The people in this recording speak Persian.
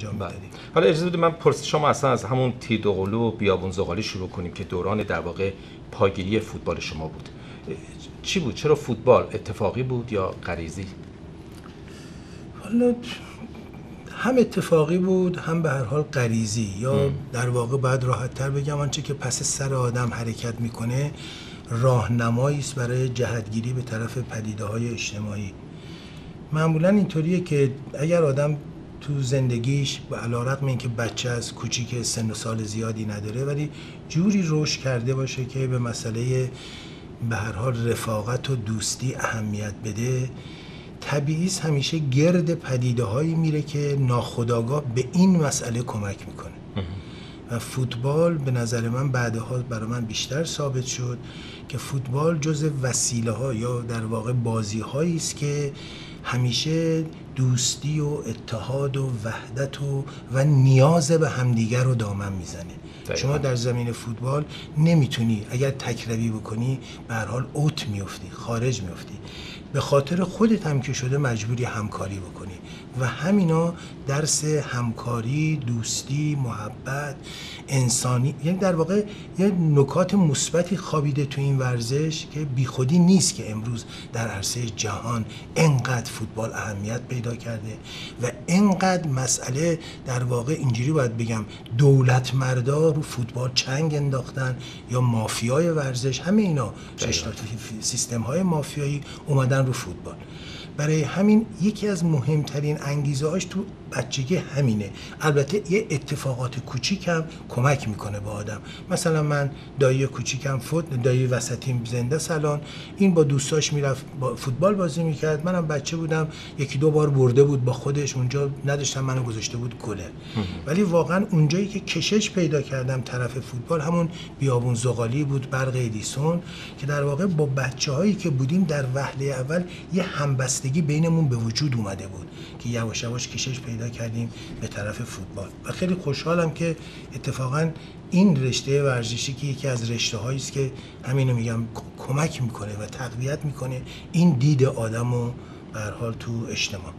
انجام بله. می‌دادیم حالا اجازه بدید من پرسش شما اصلا از همون تیردوقلو و بیابون زغالی شروع کنیم که دوران در واقع پایگیری فوتبال شما بود. چی بود؟ چرا فوتبال اتفاقی بود یا غریزی؟ حالا هم اتفاقی بود هم به هر حال غریزی. یا در واقع باید راحت تر بگم آنچه که پس سر آدم حرکت می‌کنه راهنمایی است برای جهتگیری به طرف پدیده های اجتماعی. معمولا اینطوریه که اگر آدم تو زندگیش به علیرغم اینکه بچه از کوچیک سن و سال زیادی نداره ولی جوری رشد کرده باشه که به مسئله به هر حال رفاقت و دوستی اهمیت بده است همیشه گرد پدیده هایی میره که ناخداگاه به این مسئله کمک می‌کنه. و فوتبال به نظر من بعدها برای من بیشتر ثابت شد که فوتبال جز وسیله ها یا در واقع بازی هایی است که همیشه دوستی و اتحاد و وحدت و و نیاز به همدیگر رو دامن می‌زنه دقیقاً. شما در زمین فوتبال نمی‌تونی اگر تکروی بکنی به حال اوت میفتی خارج میفتی به خاطر خودت هم که شده مجبوری همکاری بکنی. و همینا درس همکاری دوستی محبت انسانی یعنی در واقع یه نکات مثبتی خوابیده تو این ورزش که بیخودی نیست که امروز در عرصه جهان انقدر فوتبال اهمیت پیدا کرده و انقدر مسئله در واقع اینجوری باید بگم دولت مردا رو فوتبال چنگ انداختن یا مافیای ورزش همه اینا سیستم های مافیایی اومدن رو فوتبال برای همین یکی از مهمترین انگیزه هاش تو بچگی همینه. البته یه اتفاقات کوچیک هم کمک می‌کنه به آدم. مثلا من دایی کوچیکم فوت دایی وسطیم زنده سالان. این با دوستاش می‌رفت با فوتبال بازی می‌کرد. منم بچه بودم. یکی دو بار برده بود با خودش. اونجا نداشتم منو گذاشته بود گله. ولی واقعا اونجایی که کشش پیدا کردم طرف فوتبال همون بیابون زغالی بود برق ادیسون که در واقع با بچه هایی که بودیم در وهله اول یه همبستگی بینمون به وجود اومده بود که یواش یواش کشش پیدا کردیم به طرف فوتبال. و خیلی خوشحالم که اتفاقا این رشته ورزشی که یکی از رشته هایی است که همینو میگم کمک می‌کنه و تقویت می‌کنه این دید آدم رو به حال تو اجتماع.